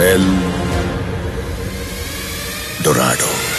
El Dorado.